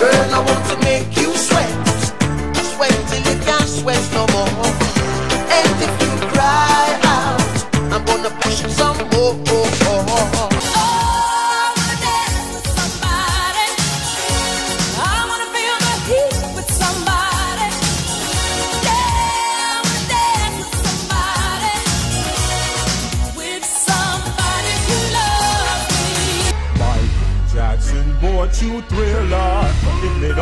Girl, I want to make you sweat. Sweat till you can't sweat no more. And if you cry out, I'm gonna push some more. Bought you thriller. Made